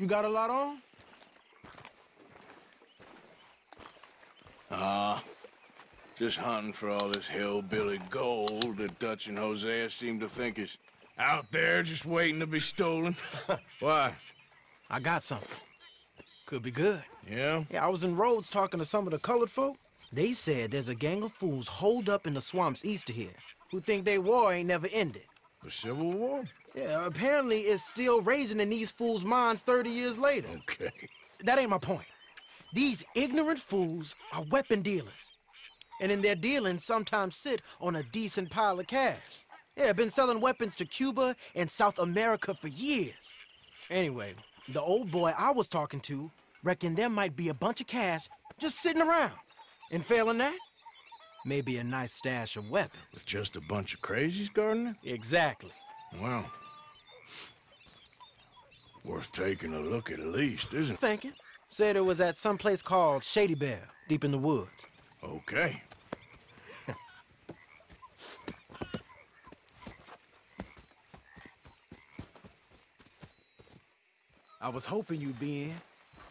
You got a lot on? Ah, just hunting for all this hillbilly gold that Dutch and Hosea seem to think is out there just waiting to be stolen. Why? I got something. Could be good. Yeah? Yeah, I was in Rhodes talking to some of the colored folk. They said there's a gang of fools holed up in the swamps east of here who think they war ain't never ended. The Civil War? Yeah, apparently it's still raging in these fools' minds 30 years later. Okay. That ain't my point. These ignorant fools are weapon dealers. And in their dealing, sometimes sit on a decent pile of cash. Yeah, been selling weapons to Cuba and South America for years. Anyway, the old boy I was talking to reckoned there might be a bunch of cash just sitting around. And failing that, maybe a nice stash of weapons. With just a bunch of crazies guarding it? Exactly. Well, worth taking a look at least, isn't it? Thinking. Said it was at some place called Shady Belle, deep in the woods. Okay. I was hoping you'd be in.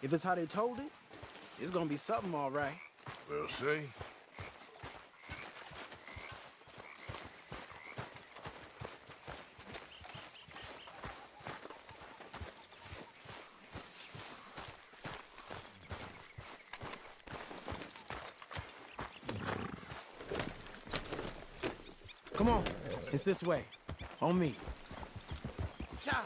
If it's how they told it, it's gonna be something all right. We'll see. Come on, it's this way. On me. Cha!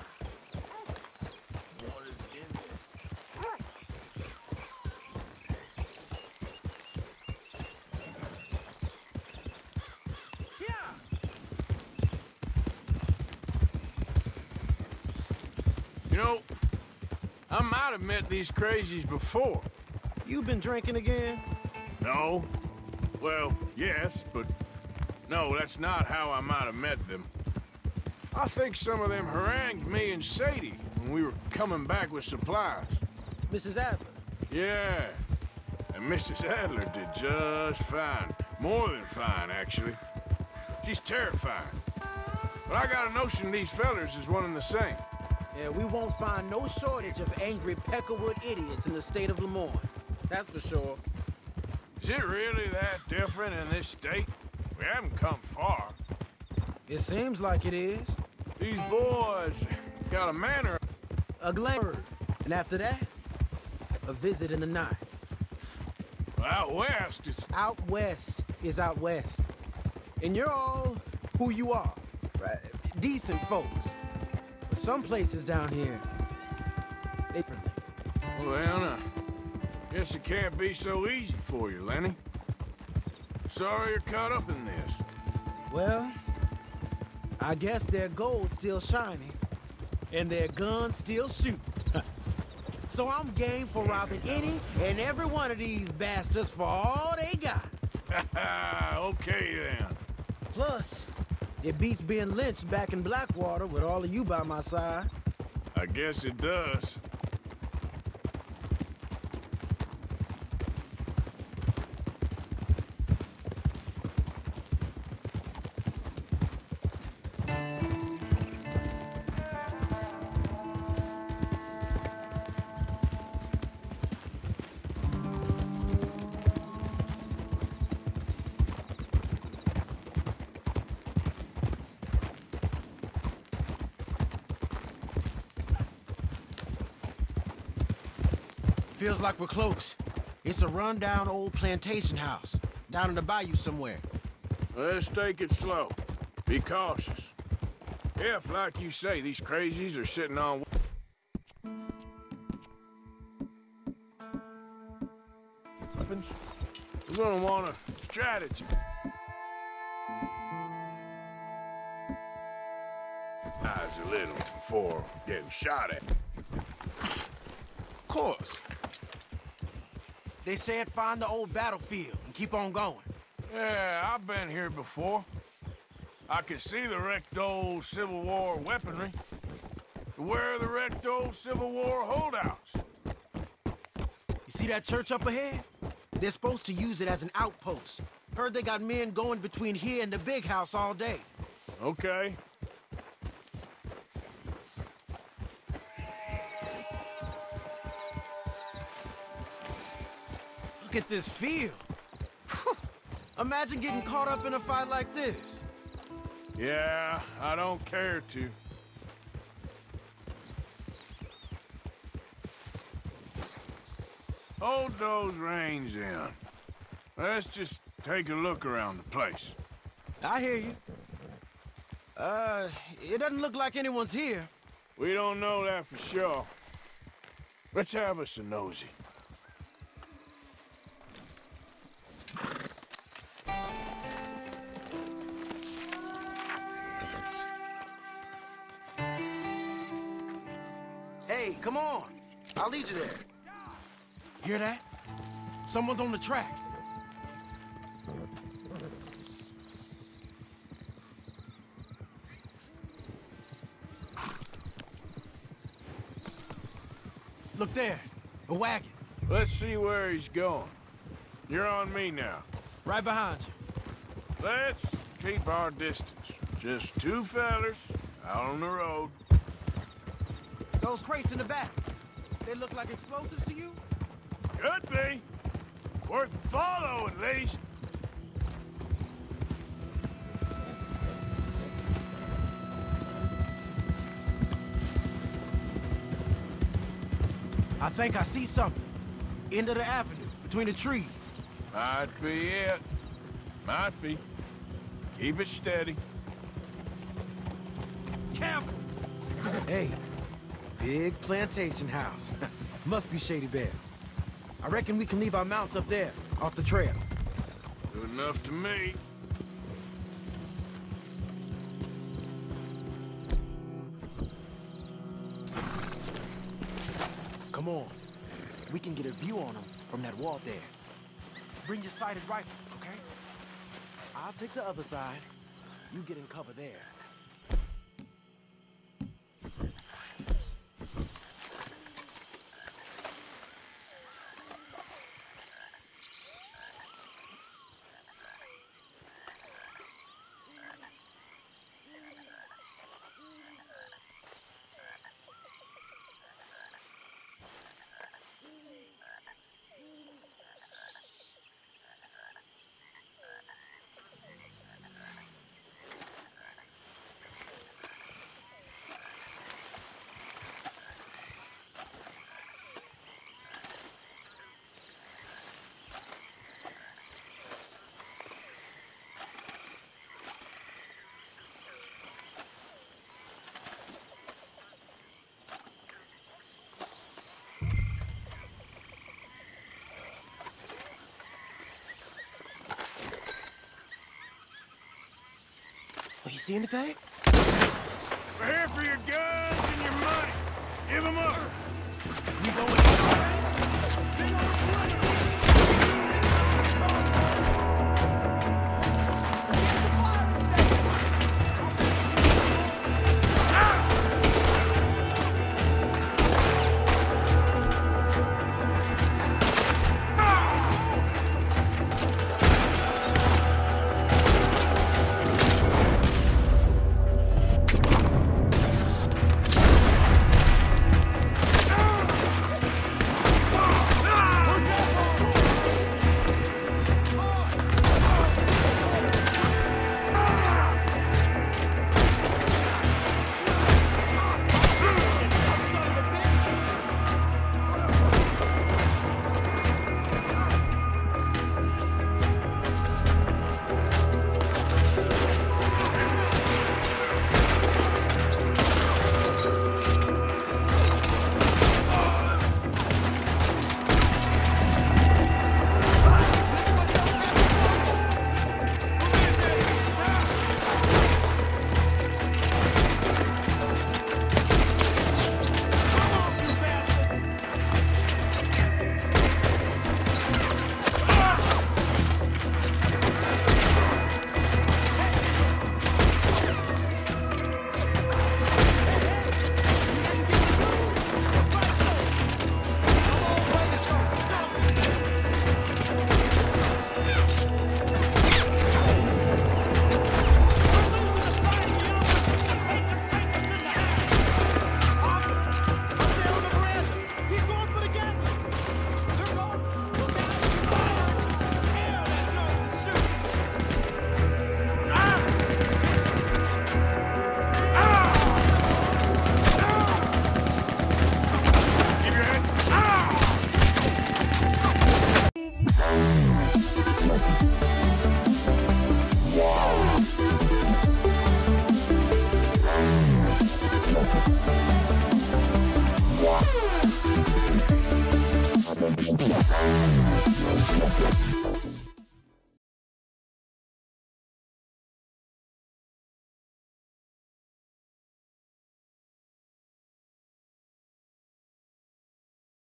You know, I might have met these crazies before. You've been drinking again? No? Well, yes, but no, that's not how I might have met them. I think some of them harangued me and Sadie when we were coming back with supplies. Mrs. Adler. Yeah, and Mrs. Adler did just fine. More than fine, actually. She's terrifying. But I got a notion these fellers is one and the same. Yeah, we won't find no shortage of angry Peckerwood idiots in the state of Lemoyne. That's for sure. Is it really that different in this state? We haven't come far. It seems like it is. These boys got a manner. A glamour. And after that, a visit in the night. Out west, it's Out west is out west. And you're all who you are. Right? Decent folks. But some places down here, differently. Well, uh, guess it can't be so easy for you, Lenny. Sorry you're caught up in this. Well, I guess their gold's still shining, and their guns still shoot. so I'm game for robbing any and every one of these bastards for all they got. okay, then. Plus, it beats being lynched back in Blackwater with all of you by my side. I guess it does. Feels like we're close. It's a rundown old plantation house, down in the bayou somewhere. Let's take it slow. Be cautious. If, like you say, these crazies are sitting on... Weapons, we're gonna want a strategy. Eyes a little before getting shot at. Of course. They said find the old battlefield and keep on going. Yeah, I've been here before. I can see the wrecked old Civil War weaponry. Where are the wrecked old Civil War holdouts? You see that church up ahead? They're supposed to use it as an outpost. Heard they got men going between here and the big house all day. Okay. Look at this field. Imagine getting caught up in a fight like this. Yeah, I don't care to. Hold those reins in. Let's just take a look around the place. I hear you. Uh, it doesn't look like anyone's here. We don't know that for sure. Let's have us a nosy. Come on. I'll lead you there. Hear that? Someone's on the track. Look there, a wagon, Let's see where he's going. You're on me now. right behind you. Let's keep our distance. Just two fellers out on the road. Those crates in the back, they look like explosives to you? Could be. Worth a follow, at least. I think I see something. End of the avenue, between the trees. Might be it. Might be. Keep it steady. Camp! Hey, big plantation house. Must be Shady Belle. I reckon we can leave our mounts up there, off the trail. Good enough to me. Come on. We can get a view on them from that wall there. Bring your sighted rifle, okay? I'll take the other side. You get in cover there. you see anything? We're here for your guns and your money. Give them up. Going?